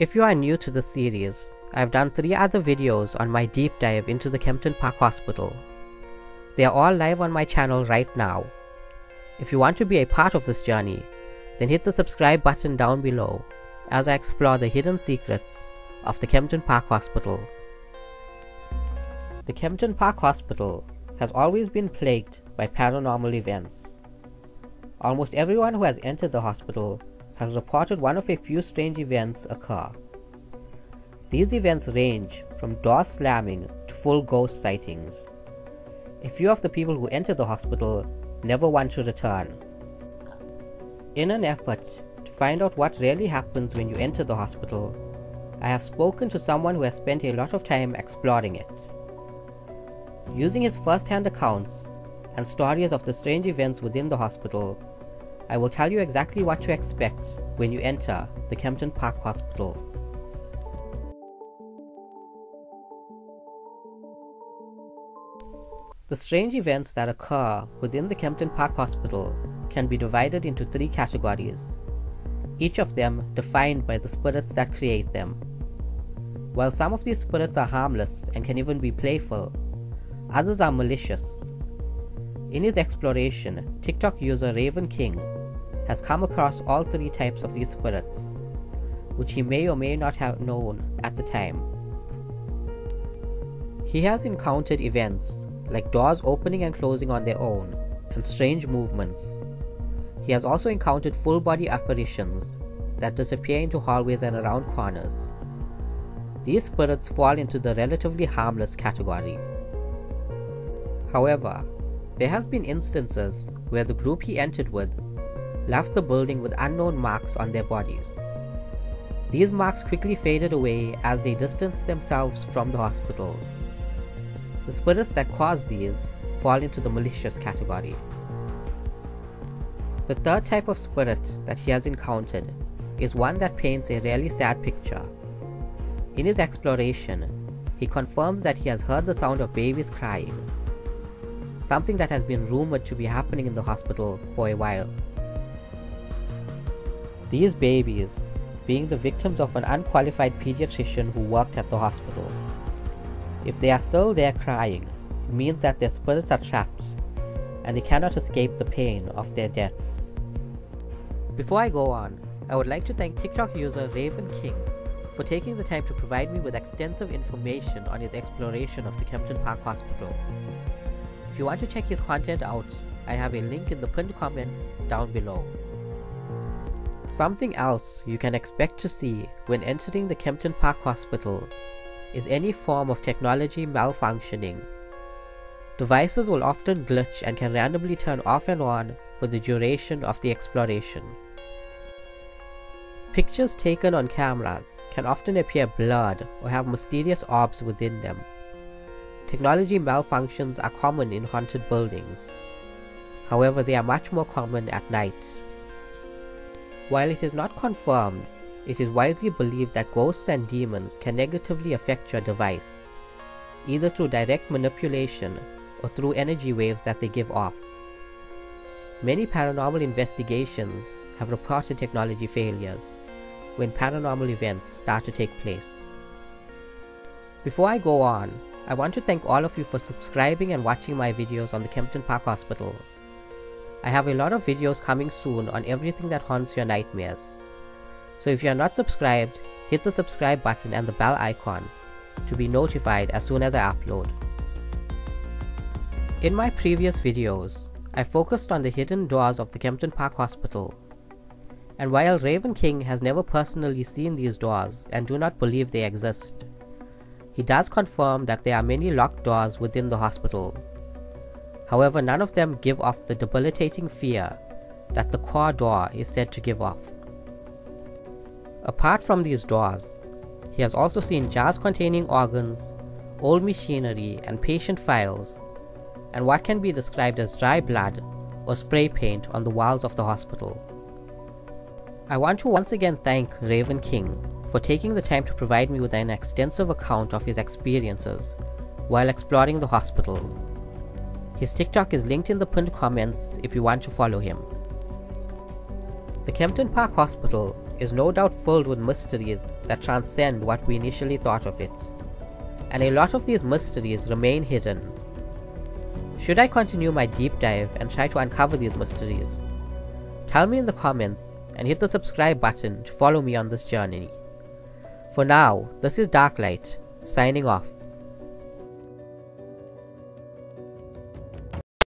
If you are new to this series, I have done three other videos on my deep dive into the Kempton Park Hospital. They are all live on my channel right now. If you want to be a part of this journey, then hit the subscribe button down below as I explore the hidden secrets of the Kempton Park Hospital. The Kempton Park Hospital has always been plagued by paranormal events. Almost everyone who has entered the hospital has reported one of a few strange events occur. These events range from doors slamming to full ghost sightings. A few of the people who enter the hospital never want to return. In an effort to find out what really happens when you enter the hospital, I have spoken to someone who has spent a lot of time exploring it. Using his first hand accounts and stories of the strange events within the hospital, I will tell you exactly what to expect when you enter the Kempton Park Hospital. The strange events that occur within the Kempton Park Hospital can be divided into three categories, each of them defined by the spirits that create them. While some of these spirits are harmless and can even be playful, others are malicious. In his exploration, TikTok user Raven King has come across all three types of these spirits, which he may or may not have known at the time. He has encountered events like doors opening and closing on their own and strange movements. He has also encountered full body apparitions that disappear into hallways and around corners. These spirits fall into the relatively harmless category. However, there has been instances where the group he entered with left the building with unknown marks on their bodies. These marks quickly faded away as they distanced themselves from the hospital. The spirits that cause these fall into the malicious category. The third type of spirit that he has encountered is one that paints a really sad picture. In his exploration, he confirms that he has heard the sound of babies crying, something that has been rumored to be happening in the hospital for a while. These babies being the victims of an unqualified pediatrician who worked at the hospital. If they are still there crying, it means that their spirits are trapped and they cannot escape the pain of their deaths. Before I go on, I would like to thank TikTok user Raven King for taking the time to provide me with extensive information on his exploration of the Kempton Park Hospital. If you want to check his content out, I have a link in the pinned comments down below. Something else you can expect to see when entering the Kempton Park Hospital is any form of technology malfunctioning. Devices will often glitch and can randomly turn off and on for the duration of the exploration. Pictures taken on cameras can often appear blurred or have mysterious orbs within them. Technology malfunctions are common in haunted buildings. However, they are much more common at night. While it is not confirmed, it is widely believed that ghosts and demons can negatively affect your device, either through direct manipulation or through energy waves that they give off. Many paranormal investigations have reported technology failures when paranormal events start to take place. Before I go on, I want to thank all of you for subscribing and watching my videos on the Kempton Park Hospital I have a lot of videos coming soon on everything that haunts your nightmares. So if you are not subscribed, hit the subscribe button and the bell icon to be notified as soon as I upload. In my previous videos, I focused on the hidden doors of the Kempton Park Hospital. And while Raven King has never personally seen these doors and do not believe they exist, he does confirm that there are many locked doors within the hospital However, none of them give off the debilitating fear that the core door is said to give off. Apart from these doors, he has also seen jars containing organs, old machinery and patient files, and what can be described as dry blood or spray paint on the walls of the hospital. I want to once again thank Raven King for taking the time to provide me with an extensive account of his experiences while exploring the hospital his TikTok is linked in the pinned comments if you want to follow him. The Kempton Park Hospital is no doubt filled with mysteries that transcend what we initially thought of it. And a lot of these mysteries remain hidden. Should I continue my deep dive and try to uncover these mysteries? Tell me in the comments and hit the subscribe button to follow me on this journey. For now, this is Darklight, signing off.